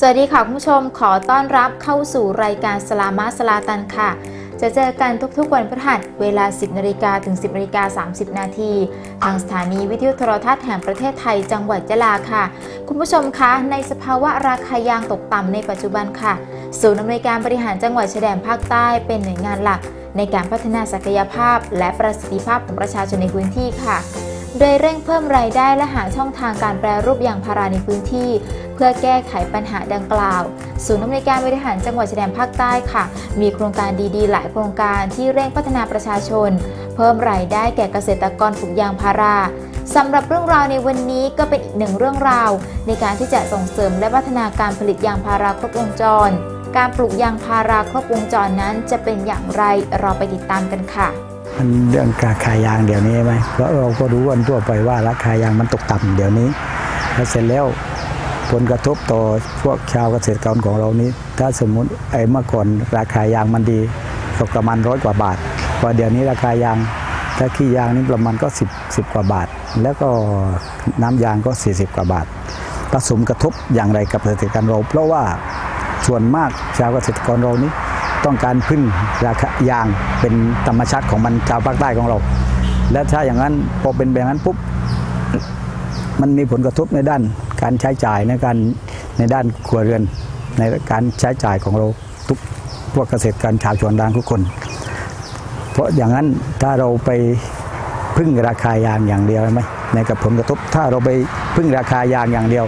สวัสดีค่ะคุณผู้ชมขอต้อนรับเข้าสู่รายการสลามาสลาตันค่ะ จะเจอกันทุกๆวันพฤหัสเวลา 10นาฬิกาถึง 10นาฬิกา30 นาทีทางสถานีวิทยุโทรทัศน์แห่งประเทศไทยจังหวัดยะลาค่ะ คุณผู้ชมคะ ในสภาวะราคายางตกต่ำในปัจจุบันค่ะ ศูนย์อำนวยการบริหารจังหวัดชายแดนภาคใต้เป็นหน่วยงานหลัก ในการพัฒนาศักยภาพ และประสิทธิภาพของประชาชนในพื้นที่ค่ะ โดยเร่งเพิ่มรายได้และหาช่องทางการแปรรูปยางพาราในพื้นที่ เพื่อแก้ไขปัญหาดังกล่าว ศูนย์อำนวยการบริหารจังหวัดชายแดนภาคใต้ค่ะ มีโครงการดีๆ หลายโครงการที่เร่งพัฒนาประชาชน เพิ่มรายได้แก่เกษตรกรปลูกยางพาราสำหรับเรื่องราวในวันนี้ก็เป็นอีกหนึ่งเรื่องราว ในการที่จะส่งเสริมและพัฒนาการผลิตยางพาราครบวงจร การปลูกยางพาราครบวงจรนั้นจะเป็นอย่างไรเราไปติดตามกันค่ะ มันเรื่องราคายางเดี๋ยวนี้ไหมเพราะเราก็รู้กันทั่วไปว่าราคายางมันตกต่ำเดี๋ยวนี้ แล้วเสร็จแล้วผลกระทบต่อพวกชาวเกษตรกรของเรานี้ ถ้าสมมุติไอ้เมื่อก่อนราคายางมันดีก็ประมาณร้อยกว่าบาทพอเดี๋ยวนี้ราคายางถ้าขี้ยางนี่ประมาณก็ 10 10 กว่าบาท แล้วก็น้ำยางก็ 40 กว่าบาทผสมกระทบอย่างไรกับเกษตรกรเรา เพราะว่าส่วนมากชาวเกษตรกรเรานี้ ต้องการพึ่งราคายางเป็นธรรมชาติของมันชาวภาคใต้ของเรา และถ้าอย่างนั้นพอเป็นแบบนั้นปุ๊บมันมีผลกระทบในด้านการใช้จ่ายในการในด้านครัวเรือนในการใช้จ่ายของเราทุกพวกเกษตรกรชาวชวนดางทุกคน เพราะอย่างนั้นถ้าเราไปพึ่งราคายางอย่างเดียวไหมในกับผลกระทบถ้าเราไปพึ่งราคายางอย่างเดียว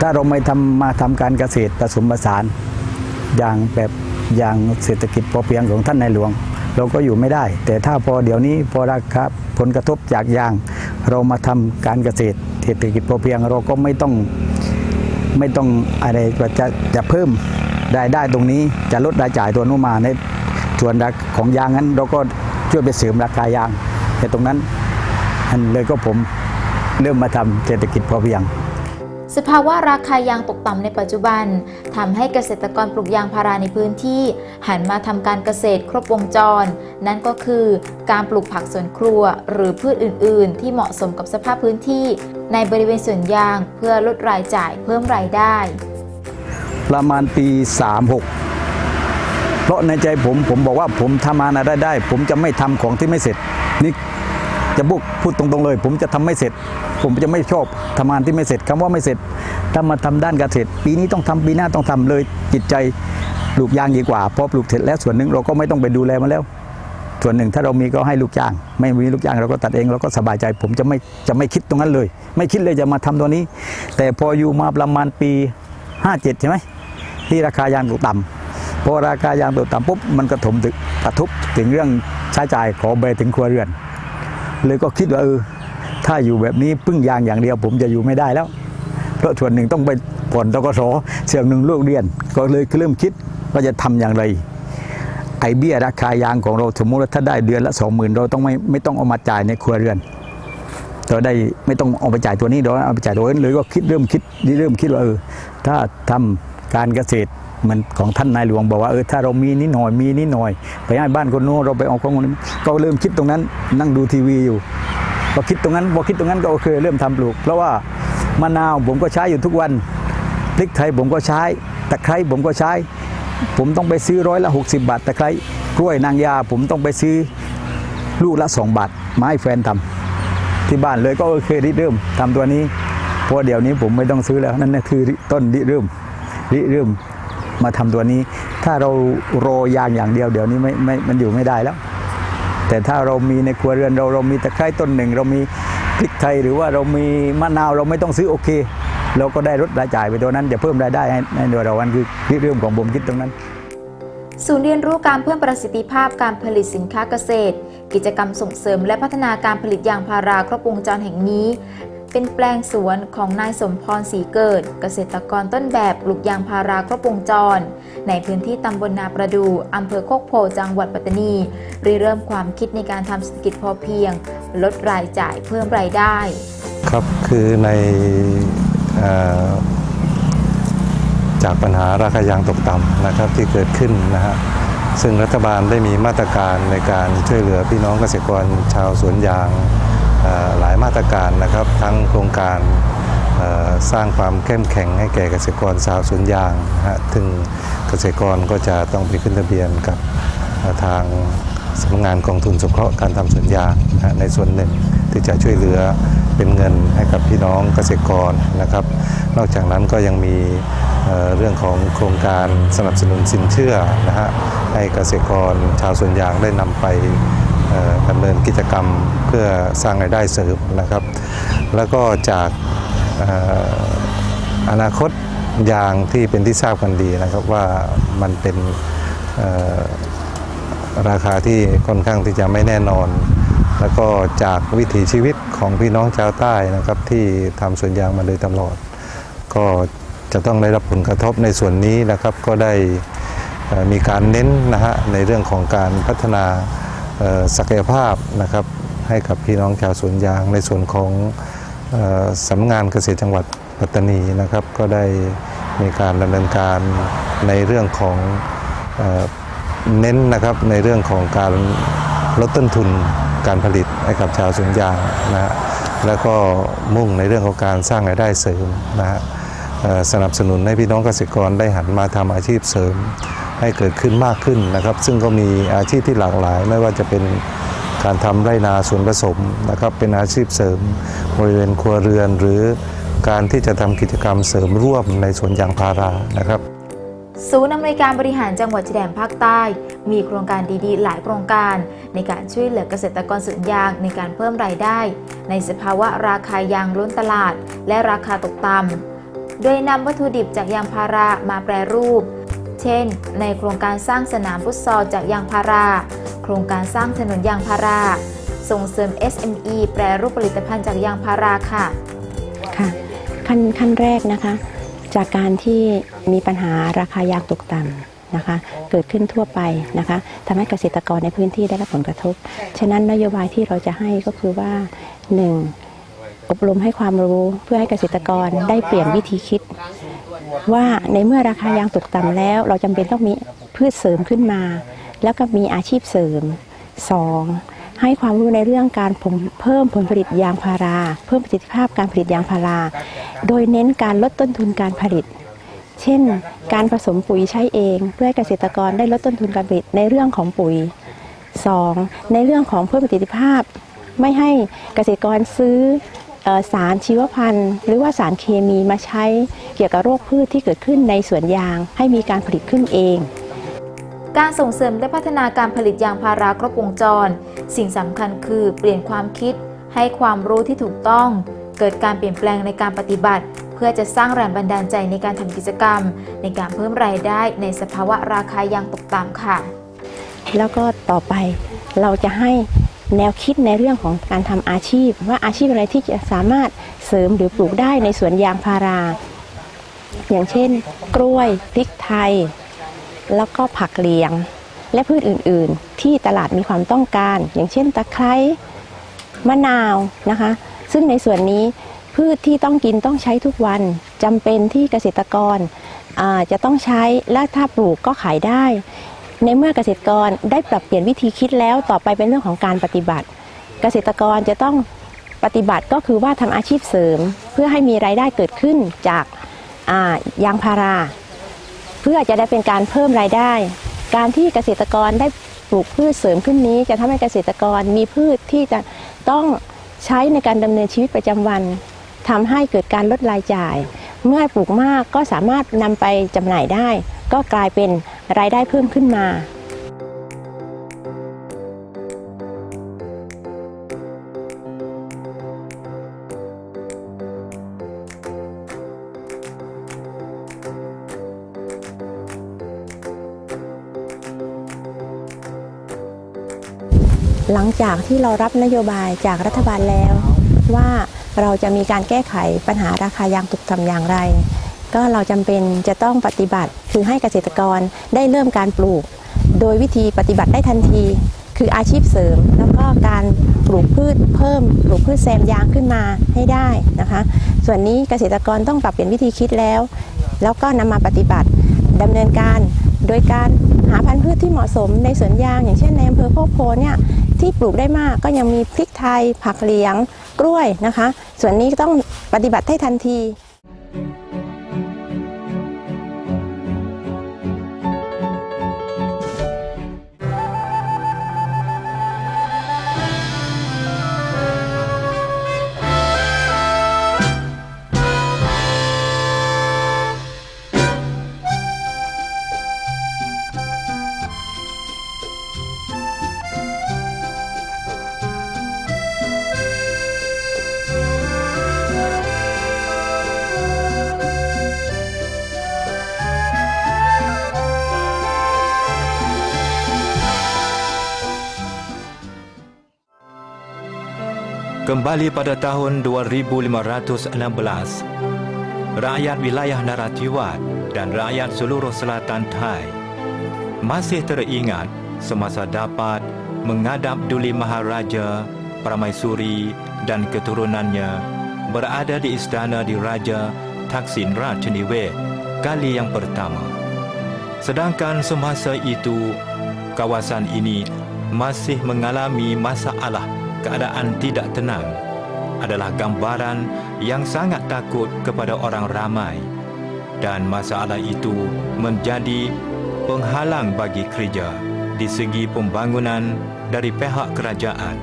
ถ้าเราไม่ทำมาทำการเกษตรผสมผสานอย่างแบบ อย่างเศรษฐกิจพอเพียงของท่านในหลวง เราก็อยู่ไม่ได้ แต่ถ้าพอเดี๋ยวนี้พอราคาผลกระทบจากยาง เรามาทำการเกษตรเศรษฐกิจพอเพียงเราก็ไม่ต้องไม่ต้องอะไรจะจะเพิ่มรายได้ตรงนี้จะลดรายจ่ายตัวนู้นมาในส่วนของยางนั้น เราก็ช่วยไปเสริมราคายางแต่ตรงนั้นอันเลยก็ผมเริ่มมาทำเศรษฐกิจพอเพียง สภาวะราคายางตกต่ำในปัจจุบันทำให้เกษตรกรปลูกยางพาราในพื้นที่ หันมาทำการเกษตรครบวงจร นั่นก็คือการปลูกผักสวนครัว หรือพืชอื่น ๆ ที่เหมาะสมกับสภาพพื้นที่ ในบริเวณสวนยางเพื่อลดรายจ่ายเพิ่มรายได้ ประมาณปี 36 เพราะในใจผมผมบอกว่าผมทำงานอะไรได้ ผมจะไม่ทำของที่ไม่เสร็จนี่ จะบุกพูดตรงๆเลย ผมจะทำไม่เสร็จ ผมจะไม่ชอบทำงานที่ไม่เสร็จคำว่าไม่เสร็จถ้ามาทำด้านเกษตรปีนี้ต้องทำปีหน้าต้องทำเลยจิตใจปลูกยางดีกว่าพอปลูกเสร็จแล้วส่วนหนึ่งเราก็ไม่ต้องไปดูแลมันแล้ว ส่วนหนึ่งถ้าเรามีก็ให้ลูกจ้าง ไม่มีลูกจ้างเราก็ตัดเองเราก็สบายใจ ผมจะไม่จะไม่คิดตรงนั้นเลย ไม่คิดเลยจะมาทำตัวนี้ แต่พออยู่มาประมาณปี 57 ใช่ไหมที่ราคายางตกต่ำพอราคายางตกต่ำปุ๊บมันกระทบถึงกระทบถึงเรื่องใช้จ่ายขอไปถึงครัวเรือน เลยก็คิดว่าเออถ้าอยู่แบบนี้พึ่งยางอย่างเดียว ผมจะอยู่ไม่ได้แล้ว เพราะส่วนหนึ่งต้องไปผ่อนตกสเสียงหนึ่งลูกเรียน ก็เลยเริ่มคิดว่าจะทำอย่างไร ไอเบี้ยราคายางของเราสมมติว่าถ้าได้เดือนละสองหมื่นเราต้องไม่ไม่ต้องเอามาจ่ายในครัวเรือนเราได้ไม่ต้องเอาไปจ่ายตัวนี้เราเอาไปจ่ายตัวนั้นเลยก็คิดเริ่มคิดเริ่มคิดว่าเออถ้าทำการเกษตร เหมือนของท่านนายหลวงบอกว่าเออถ้าเรามีนิดหน่อยมีนิดหน่อย ไปให้บ้านคนโน้นเราไปเอาของคนนี้ก็เริ่มคิดตรงนั้นนั่งดูทีวีอยู่พอคิดตรงนั้นพอคิดตรงนั้นก็โอเคเริ่มทำปลูก เพราะว่ามะนาวผมก็ใช้อยู่ทุกวันพริกไทยผมก็ใช้ตะไคร้ผมก็ใช้ ผมต้องไปซื้อร้อยละ 60 บาทตะไคร้กล้วยนางยาผมต้องไปซื้อลูกละ 2 บาทมาให้แฟนทำที่บ้านเลยก็โอเคริเริ่มทำตัวนี้เพราะเดี๋ยวนี้ผมไม่ต้องซื้อแล้วนั่นนะคือต้นริเริ่มริเริ่ม มาทำตัวนี้ ถ้าเราโรยางอย่างเดียวเดี๋ยวนี้ไม่ไม่มันอยู่ไม่ได้แล้ว แต่ถ้าเรามีในครัวเรือนเราเรามีตะไคร้ต้นหนึ่ง เรามีพริกไทยหรือว่าเรามีมะนาวเราไม่ต้องซื้อโอเค เราก็ได้ลดรายจ่ายไปตัวนั้นจะเพิ่มรายได้ให้ในโดยเราวันคือเรื่องของผมคิดตรงนั้นศูนย์เรียนรู้การเพิ่มประสิทธิภาพการผลิตสินค้าเกษตร กิจกรรมส่งเสริมและพัฒนาการผลิตยางพาราครบวงจรแห่งนี้ เป็นแปลงสวนของนายสมพรศรีเกิด เกษตรกรต้นแบบปลูกยางพาราครบวงจร ในพื้นที่ตำบลนาประดูอำเภอโคกโพจังหวัดปัตตานีริเริ่มความคิดในการทำเศรษฐกิจพอเพียง ลดรายจ่ายเพิ่มรายได้ ครับคือในอ่อจากปัญหาราคายางตกต่ำนะครับที่เกิดขึ้นนะฮะซึ่งรัฐบาลได้มีมาตรการในการช่วยเหลือพี่น้องเกษตรกรชาวสวนยาง หลายมาตรการนะครับ ทั้งโครงการสร้างความเข้มแข็งให้แก่เกษตรกรชาวสวนยางนะฮะซึ่งเกษตรกรก็จะต้องไปขึ้นทะเบียนกับทางสำนักงานกองทุนสงเคราะห์การทำสวนยางนะในส่วนหนึ่งที่จะช่วยเหลือเป็นเงินให้กับพี่น้องเกษตรกรนะครับ นอกจากนั้นก็ยังมีเรื่องของโครงการสนับสนุนสินเชื่อนะฮะให้เกษตรกรชาวสวนยางได้นำไป ดำเนินกิจกรรมเพื่อสร้างรายได้เสริมนะครับ แล้วก็จากอนาคตยางที่เป็นที่ทราบกันดีนะครับว่ามันเป็นราคาที่ค่อนข้างที่จะไม่แน่นอน แล้วก็จากวิถีชีวิตของพี่น้องชาวใต้นะครับที่ทำสวนยางมาโดยตลอด ก็จะต้องได้รับผลกระทบในส่วนนี้นะครับก็ได้มีการเน้นนะฮะในเรื่องของการพัฒนา ศักยภาพนะครับให้กับพี่น้องชาวสวนยางในส่วนของออสำนักงานเกษตรจังหวัดปัตตานีนะครับ ก็ได้มีการดำเนินการในเรื่องของเอเน้นนะครับในเรื่องของการลดต้นทุนการผลิตให้กับชาวสวนยางนะฮะแล้วก็มุ่งในเรื่องของการสร้างรายได้เสริมนะฮะสนับสนุนให้พี่น้องเกษตรกรได้หันมาทำอาชีพเสริม ให้เกิดขึ้นมากขึ้นนะครับ ซึ่งก็มีอาชีพที่หลากหลาย ไม่ว่าจะเป็นการทำไรนาส่วนผสมนะครับ เป็นอาชีพเสริมบริเวณครัวเรือนหรือการที่จะทำกิจกรรมเสริมร่วมในสวนยางพารานะครับศูนย์อำนวยการบริหารจังหวัดชายแดนภาคใต้ มีโครงการดีๆ หลายโครงการ ในการช่วยเหลือเกษตรกรสวนยางในการเพิ่มรายได้ ในสภาวะราคายางล้นตลาด และราคาตกต่ำโดยนำวัตถุดิบจากยางพารามาแปรรูป เช่น ในโครงการสร้างสนามฟุตซอลจากยางพารา โครงการสร้างถนนยางพารา ส่งเสริม SME แปรรูปผลิตภัณฑ์จากยางพาราค่ะ ค่ะขั้นขั้นแรกนะคะ จากการที่มีปัญหาราคายางตกต่ำนะคะ เกิดขึ้นทั่วไปนะคะทำให้เกษตรกรในพื้นที่ได้รับผลกระทบ ฉะนั้นนโยบายที่เราจะให้ก็คือว่า 1. อบรมให้ความรู้เพื่อให้เกษตรกรได้เปลี่ยนวิธีคิด ว่าในเมื่อราคายางตกต่ำแล้ว เราจำเป็นต้องมีพืชเสริมขึ้นมา แล้วก็มีอาชีพเสริม 2. ให้ความรู้ในเรื่องการผมเพิ่มผลผลิตยางพารา เพิ่มประสิทธิภาพการผลิตยางพารา โดยเน้นการลดต้นทุนการผลิต เช่น การผสมปุ๋ยใช้เอง เพื่อให้เกษตรกรได้ลดต้นทุนการผลิตในเรื่องของปุ๋ย 2. ในเรื่องของเพิ่มประสิทธิภาพ ไม่ให้เกษตรกรซื้อเอ่อ สารชีวพันธุ์ หรือว่าสารเคมีมาใช้เกี่ยวกับโรคพืชที่เกิดขึ้นในสวนยาง ให้มีการผลิตขึ้นเอง การส่งเสริมและพัฒนาการผลิตยางพาราครบวงจร สิ่งสำคัญคือเปลี่ยนความคิด ให้ความรู้ที่ถูกต้อง เกิดการเปลี่ยนแปลงในการปฏิบัติ เพื่อจะสร้างแรงบันดาลใจในการทำกิจกรรม ในการเพิ่มรายได้ในสภาวะราคายางตกต่ำค่ะ แล้วก็ต่อไปเราจะให้ แนวคิดในเรื่องของการทำอาชีพ ว่าอาชีพอะไรที่จะสามารถเสริมหรือปลูกได้ในสวนยางพารา อย่างเช่น กล้วยพริกไทย แล้วก็ผักเลียง และพืชอื่น ๆ ที่ตลาดมีความต้องการ อย่างเช่นตะไคร้มะนาวนะคะ ซึ่งในส่วนนี้พืชที่ต้องกินต้องใช้ทุกวันจำเป็นที่เกษตรกรจะต้องใช้และถ้าปลูกก็ขายได้ ในเมื่อเกษตรกรได้ปรับเปลี่ยนวิธีคิดแล้วต่อไปเป็นเรื่องของการปฏิบัติ เกษตรกรจะต้องปฏิบัติก็คือว่าทำอาชีพเสริม เพื่อให้มีรายได้เกิดขึ้นจากายางพารา เพื่อจะได้เป็นการเพิ่มรายได้ การที่เกษตรกรได้ปลูกพืชเสริมขึ้นนี้ จะทำให้เกษตรกรมีพืชที่จะต้องใช้ในการดำเนินชีวิตประจำวันทำให้เกิดการลดรายจ่าย เมื่อปลูกมากก็สามารถนำไปจำหน่ายได้ ก็กลายเป็น รายได้เพิ่มขึ้นมาหลังจากที่เรารับนโยบายจากรัฐบาลแล้ว ว่าเราจะมีการแก้ไขปัญหาราคายางตกต่ำอย่างไร ก็เราจำเป็นจะต้องปฏิบัติคือให้เกษตรกรได้เริ่มการปลูก โดยวิธีปฏิบัติได้ทันที คืออาชีพเสริม แล้วก็การปลูกพืชเพิ่มปลูกพืชแซมยางขึ้นมาให้ได้นะคะ ส่วนนี้เกษตรกรต้องปรับเปลี่ยนวิธีคิดแล้ว แล้วก็นำมาปฏิบัติดำเนินการโดยการหาพันธุ์พืชที่เหมาะสมในสวนยาง อย่างเช่นในอำเภอโคกโพเนี่ยที่ปลูกได้มากก็ยังมีพริกไทย ผักเหลียง กล้วยนะคะ ส่วนนี้ต้องปฏิบัติให้ทันที Kembali pada tahun 2516, rakyat wilayah Narathiwat dan rakyat seluruh selatan Thai masih teringat semasa dapat mengadap Duli Maharaja, Paramaisuri dan keturunannya berada di istana di Raja Taksin Rajaniwe kali yang pertama. Sedangkan semasa itu, kawasan ini masih mengalami masalah keadaan tidak tenang adalah gambaran yang sangat takut kepada orang ramai. Dan masalah itu menjadi penghalang bagi kerja di segi pembangunan dari pihak kerajaan.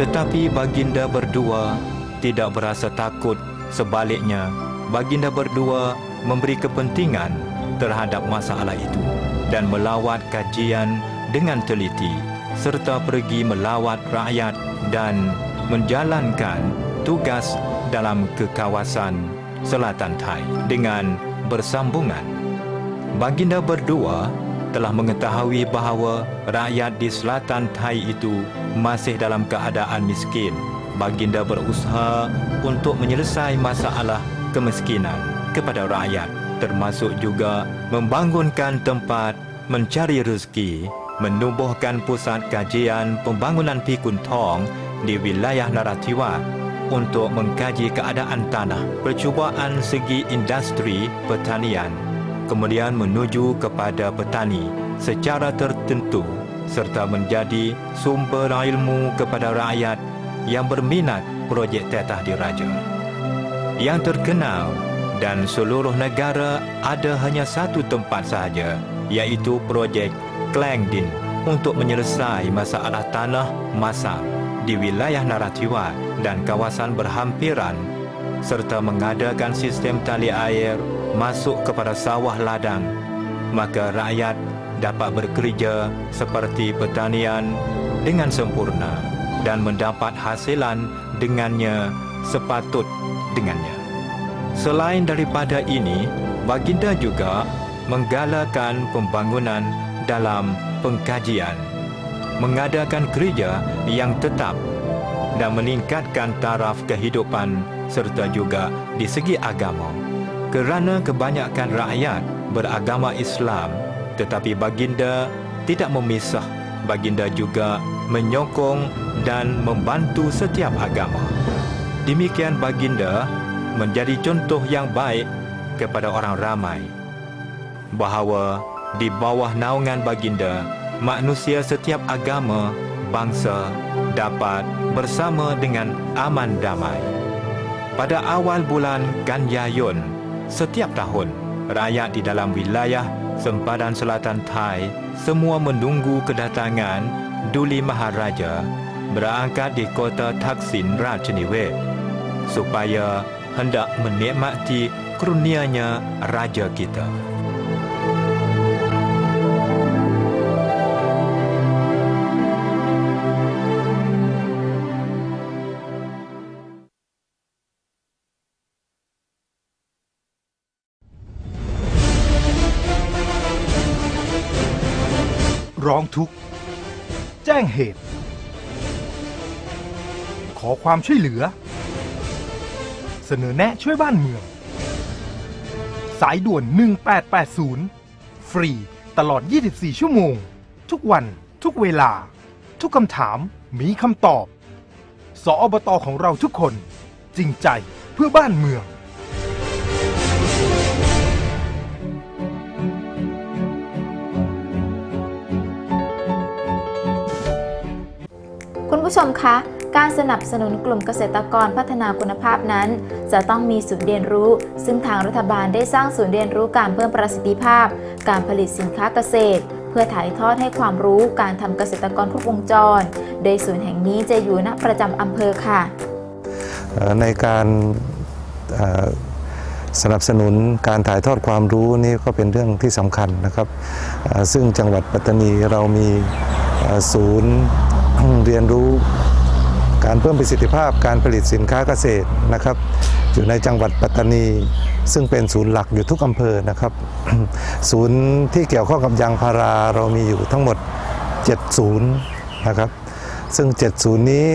Tetapi baginda berdua tidak berasa takut sebaliknya. Baginda berdua memberi kepentingan terhadap masalah itu dan melawat kajian dengan teliti serta pergi melawat rakyat dan menjalankan tugas dalam kekawasan selatan Thai dengan bersambungan. Baginda berdua telah mengetahui bahawa rakyat di selatan Thai itu masih dalam keadaan miskin. Baginda berusaha untuk menyelesaikan masalah kemiskinan kepada rakyat termasuk juga membangunkan tempat mencari rezeki menubuhkan pusat kajian pembangunan pikun tong di wilayah Narathiwat untuk mengkaji keadaan tanah, percubaan segi industri pertanian, kemudian menuju kepada petani secara tertentu serta menjadi sumber ilmu kepada rakyat yang berminat projek tetah diraja. Yang terkenal dan seluruh negara ada hanya satu tempat sahaja iaitu projek Klang Din untuk menyelesaikan masalah tanah masal di wilayah Narathiwat dan kawasan berhampiran serta mengadakan sistem tali air masuk kepada sawah ladang maka rakyat dapat bekerja seperti pertanian dengan sempurna dan mendapat hasilan dengannya sepatut dengannya. Selain daripada ini, baginda juga menggalakan pembangunan dalam pengkajian, mengadakan kerja yang tetap dan meningkatkan taraf kehidupan serta juga di segi agama. Kerana kebanyakan rakyat beragama Islam, tetapi baginda tidak memisah. Baginda juga menyokong dan membantu setiap agama. Demikian baginda menjadi contoh yang baik kepada orang ramai bahawa di bawah naungan baginda, manusia setiap agama, bangsa dapat bersama dengan aman damai. Pada awal bulan Ganyayun setiap tahun, rakyat di dalam wilayah sempadan selatan Thai semua menunggu kedatangan Duli Maharaja berangkat di kota Taksin Rajaniwe supaya hendak menikmati kurnianya raja kita. ร้องทุกข์ แจ้งเหตุ ขอความช่วยเหลือ เสนอแนะช่วยบ้านเมือง สายด่วน 1880 ฟรีตลอด 24 ชั่วโมง ทุกวัน ทุกเวลา ทุกคำถาม มีคำตอบ สอบตของเราทุกคน จริงใจเพื่อบ้านเมือง ผู้ชมคะ การสนับสนุนกลุ่มเกษตรกรพัฒนาคุณภาพนั้น จะต้องมีศูนย์เรียนรู้ ซึ่งทางรัฐบาลได้สร้างศูนย์เรียนรู้การเพิ่มประสิทธิภาพ การผลิตสินค้าเกษตร เพื่อถ่ายทอดให้ความรู้การทำเกษตรกรครบวงจร โดยศูนย์แห่งนี้จะอยู่ณประจำอำเภอค่ะ ในการสนับสนุนการถ่ายทอดความรู้นี่ก็เป็นเรื่องที่สำคัญนะครับ ซึ่งจังหวัดปัตตานีเรามีศูนย์ เรียนรู้การเพิ่มประสิทธิภาพการผลิตสินค้าเกษตรนะครับ อยู่ในจังหวัดปัตตานี ซึ่งเป็นศูนย์หลักอยู่ทุกอำเภอนะครับ ศูนย์ที่เกี่ยวข้องกับยางพาราเรามีอยู่ทั้งหมด 7 ศูนย์นะครับ ซึ่ง 7 ศูนย์นี้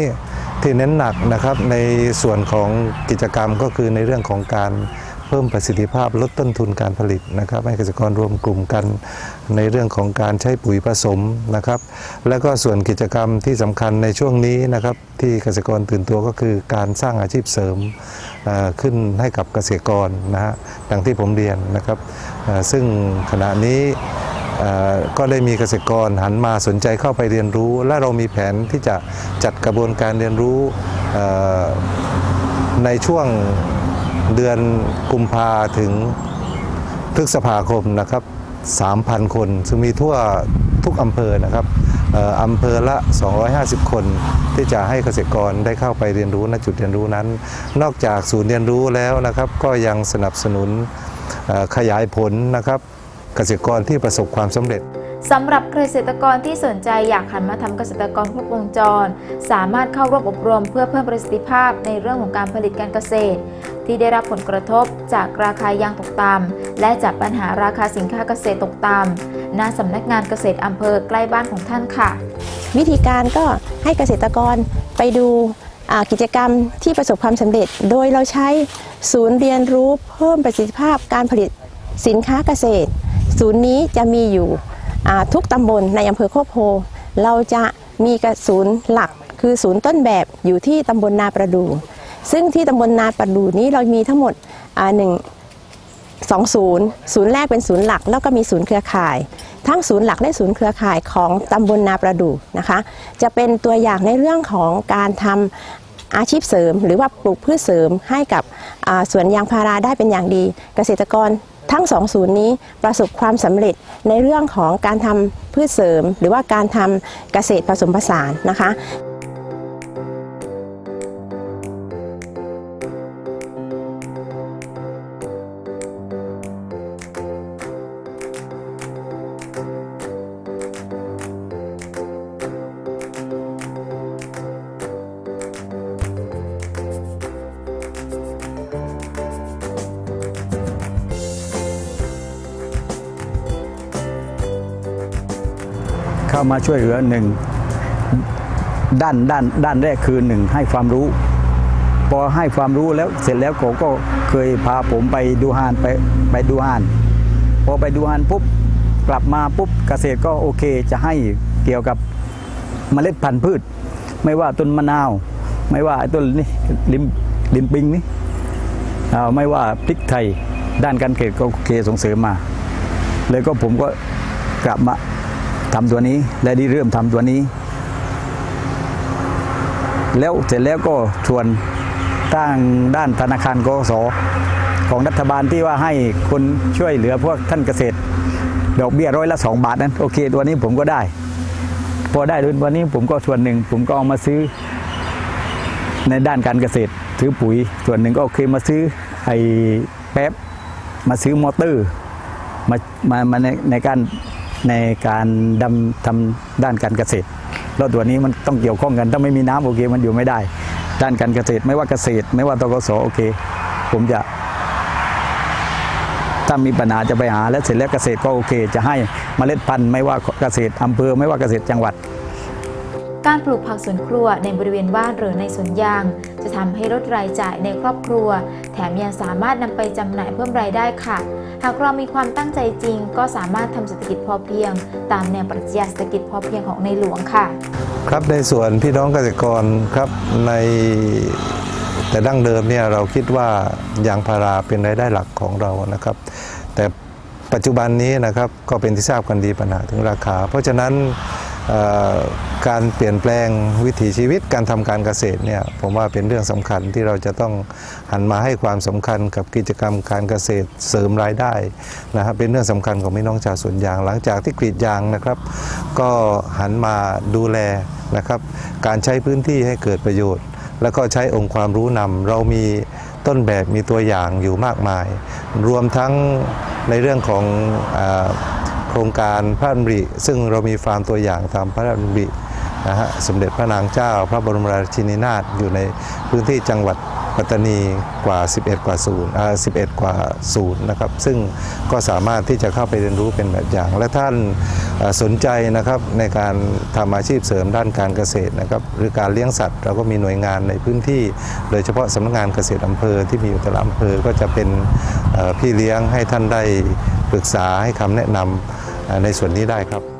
ที่เน้นหนักนะครับในส่วนของกิจกรรมก็คือในเรื่องของการ พิ่มประสิทธิภาพลดต้นทุนการผลิตนะครับให้เกษตรกรรวมกลุ่มกันในเรื่องของการใช้ปุ๋ยผสมนะครับ แล้วก็ส่วนกิจกรรมที่สำคัญในช่วงนี้นะครับที่เกษตรกรตื่นตัวก็คือการสร้างอาชีพเสริมขึ้นให้กับเกษตรกรนะฮะดังที่ผมเรียนนะครับซึ่งขณะนี้ก็ได้มีเกษตรกรหันมาสนใจเข้าไปเรียนรู้ และเรามีแผนที่จะจัดกระบวนการเรียนรู้ในช่วง เดือนกุมภาถึงพฤษภาคมนะครับ 3,000 คนซึ่งมีทั่วทุกอำเภอนะครับเอ่ออำเภอละ 250 คน ที่จะให้เกษตรกรได้เข้าไปเรียนรู้ณจุดเรียนรู้นั้น นอกจากศูนย์เรียนรู้แล้วนะครับ ก็ยังสนับสนุนขยายผลนะครับ เกษตรกรที่ประสบความสำเร็จ สำหรับเกษตรกรที่สนใจอยากหันมาทำเกษตรกรครบวงจร สามารถเข้าร่วมอบรมเพื่อเพิ่มประสิทธิภาพในเรื่องของการผลิตการเกษตร ที่ได้รับผลกระทบจากราคายางตกต่ำและจากปัญหาราคาสินค้าเกษตรตกต่ำณสำนักงานเกษตรอำเภอใกล้บ้านของท่านค่ะ วิธีการก็ให้เกษตรกรไปดูกิจกรรมที่ประสบความสำเร็จ โดยเราใช้ศูนย์เรียนรู้เพิ่มประสิทธิภาพการผลิตสินค้าเกษตร ศูนย์นี้จะมีอยู่ ทุกตำบลในอำเภอโคกโพ เราจะมีกระศูนย์หลักคือศูนย์ต้นแบบอยู่ที่ตำบลนาประดู ซึ่งที่ตำบลนาประดูนี้เรามีทั้งหมดหนึ่งสองศูนย์ศูนย์แรกเป็นศูนย์หลัก แล้วก็มีศูนย์เครือข่าย ทั้งศูนย์หลักและศูนย์เครือข่ายของตำบลนาประดูนะคะ จะเป็นตัวอย่างในเรื่องของการทำอาชีพเสริม หรือว่าปลูกพืชเสริมให้กับสวนยางพาราได้เป็นอย่างดี เกษตรกร ทั้งสองศูนย์นี้ประสบความสำเร็จในเรื่องของการทำพืชเสริม หรือว่าการทำเกษตรผสมผสานนะคะามาช่วยเหลือหนึ่งด้านด้านด้านแรกคือหนึ่งให้ความรู้ พอให้ความรู้แล้วเสร็จแล้วเขาก็เคยพาผมไปดูฮานไปไปดูฮานพอไปดูฮานปุ๊บกลับมาปุ๊บเกษตรก็โอเคจะให้เกี่ยวกับเมล็ดพันธุ์พืช ไม่ว่าต้นมะนาว ไม่ว่าไอ้ต้นนี่ลิมลิมปิงนี่ไม่ว่าพริกไทยด้านการเกษตรก็โอเคส่งเสริมมา เลยก็ผมก็กลับมา ทำตัวนี้และได้เริ่มทำตัวนี้ แล้วเสร็จแล้วก็ชวนตั้งด้านธนาคารกสของรัฐบาลที่ว่าให้คนช่วยเหลือพวกท่านเกษตร ดอกเบี้ยร้อยละสองบาทนั้นโอเค ตัวนี้ผมก็ได้ พอได้ตัวนี้ผมก็ส่วนหนึ่ง ผมก็เอามาซื้อในด้านการเกษตรซื้อปุ๋ย ส่วนหนึ่งก็โอเคมาซื้อไอ้แป๊บมาซื้อมอเตอร์มามามาในในการ ในการดำทำด้านการเกษตรแล้วตัวนี้มันต้องเกี่ยวข้องกัน ถ้าไม่มีน้ำโอเค มันอยู่ไม่ได้ ด้านการเกษตรไม่ว่าเกษตร ไม่ว่าตกสโอเค ผมจะ ถ้ามีปัญหาจะไปหา และเสร็จแล้วเกษตรก็โอเค จะให้เมล็ดพันธุ์ไม่ว่าเกษตรอำเภอไม่ว่าเกษตรจังหวัด การปลูกผักสวนครัวในบริเวณบ้านหรือในสวนยาง จะทำให้ลดรายจ่ายในครอบครัว แถมยังสามารถนำไปจำหน่ายเพิ่มรายได้ค่ะ หากเรามีความตั้งใจจริง ก็สามารถทำเศรษฐกิจพอเพียง ตามแนวปรัชญาเศรษฐกิจพอเพียงของในหลวงค่ะ ครับในส่วนพี่น้องเกษตรกรครับในแต่ดั้งเดิมเนี่ยเราคิดว่ายางพาราเป็นรายได้หลักของเรานะครับ แต่ปัจจุบันนี้นะครับก็เป็นที่ทราบกันดีปัญหาถึงราคา เพราะฉะนั้น การเปลี่ยนแปลงวิถีชีวิตการทำการเกษตรเนี่ยผมว่าเป็นเรื่องสำคัญที่เราจะต้องหันมาให้ความสำคัญกับกิจกรรมการเกษตรเสริมรายได้นะครับเป็นเรื่องสำคัญของพี่น้องชาวสวนยาง หลังจากที่กรีดยางนะครับ ก็หันมาดูแลนะครับ การใช้พื้นที่ให้เกิดประโยชน์ แล้วก็ใช้องค์ความรู้นำเรามีต้นแบบมีตัวอย่างอยู่มากมาย รวมทั้งในเรื่องของอ โครงการพระดำริ ซึ่งเรามีฟาร์มตัวอย่างตามพระดำรินะฮะสมเด็จพระนางเจ้า พระบรมราชินีนาถอยู่ในพื้นที่จังหวัดปัตตานีกว่า 11 กว่าศูนย์อ่า11 กว่าศูนย์นะครับ ซึ่งก็สามารถที่จะเข้าไปเรียนรู้เป็นแบบอย่าง และท่านสนใจนะครับในการทำอาชีพเสริมด้านการเกษตรนะครับหรือการเลี้ยงสัตว์ เราก็มีหน่วยงานในพื้นที่ โดยเฉพาะสำนักงานเกษตรอำเภอที่มีอยู่แต่ละอำเภอก็จะเป็นพี่เลี้ยงให้ท่านได้ ปรึกษาให้คำแนะนำในส่วนนี้ได้ครับ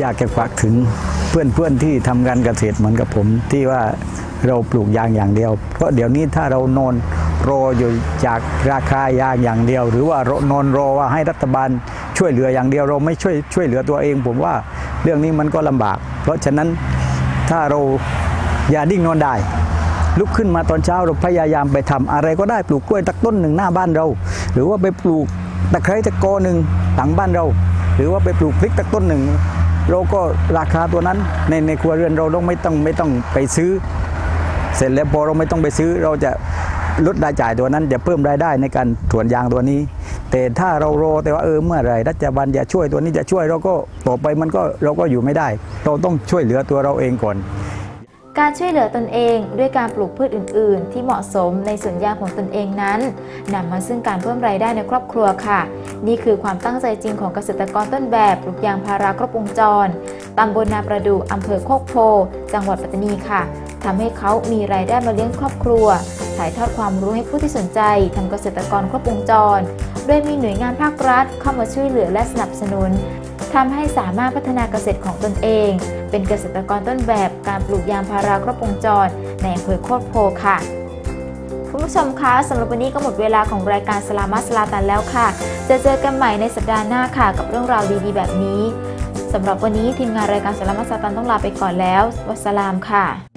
อยากจะฝากถึงเพื่อนๆที่ทำการเกษตรเหมือนกับผม ที่ว่าเราปลูกยางอย่างเดียว เพราะเดี๋ยวนี้ถ้าเรานอนรออยู่จากราคายางอย่างเดียว หรือว่านอนรอว่าให้รัฐบาลช่วยเหลืออย่างเดียวเราไม่ช่วยช่วยเหลือตัวเอง ผมว่าเรื่องนี้มันก็ลำบาก เพราะฉะนั้นถ้าเราอย่าดิ้งนอนได้ลุกขึ้นมาตอนเช้าเราพยายามไปทำอะไรก็ได้ปลูกกล้วยตักต้นหนึ่งหน้าบ้านเรา หรือว่าไปปลูกตะไคร้ตะกอหนึ่งหลังบ้านเรา หรือว่าไปปลูกพริกตักต้นหนึ่ง เราก็ราคาตัวนั้นในในครัวเรือนเราต้องไม่ต้องไม่ต้องไปซื้อ เสร็จแล้วพอเราไม่ต้องไปซื้อ เราจะลดรายจ่ายตัวนั้นจะเพิ่มรายได้ในการถวนยางตัวนี้ แต่ถ้าเรารอแต่ว่าเออเมื่อไรรัฐบาลจะช่วยตัวนี้จะช่วยเราก็ต่อไปมันก็เราก็อยู่ไม่ได้ เราต้องช่วยเหลือตัวเราเองก่อน การช่วยเหลือตนเองด้วยการปลูกพืชอื่น ๆ ที่เหมาะสมในสวนยางของตนเองนั้นนำมาซึ่งการเพิ่มรายได้ในครอบครัวค่ะ นี่คือความตั้งใจจริงของเกษตรกรต้นแบบปลูกยางพาราครบวงจรตำบลนาประดูอำเภอโคกโพ จังหวัดปัตตานีค่ะทำให้เขามีรายได้มาเลี้ยงครอบครัวถ่ายทอดความรู้ให้ผู้ที่สนใจทำเกษตรกรครบวงจร โดยมีหน่วยงานภาครัฐเข้ามาช่วยเหลือและสนับสนุน ทำให้สามารถพัฒนาเกษตรของตนเอง เป็นเกษตรกรต้นแบบการปลูกยางพาราครบวงจร ในอำเภอโคตรโพค่ะคุณผู้ชมคะสำหรับวันนี้ก็หมดเวลาของรายการสลามาสลาตันแล้วค่ะ จะเจอกันใหม่ในสัปดาห์หน้าค่ะ กับเรื่องราวดีๆ แบบนี้สำหรับวันนี้ทีมงานรายการสลามาสลาตันต้องลาไปก่อนแล้ววัสสลามค่ะ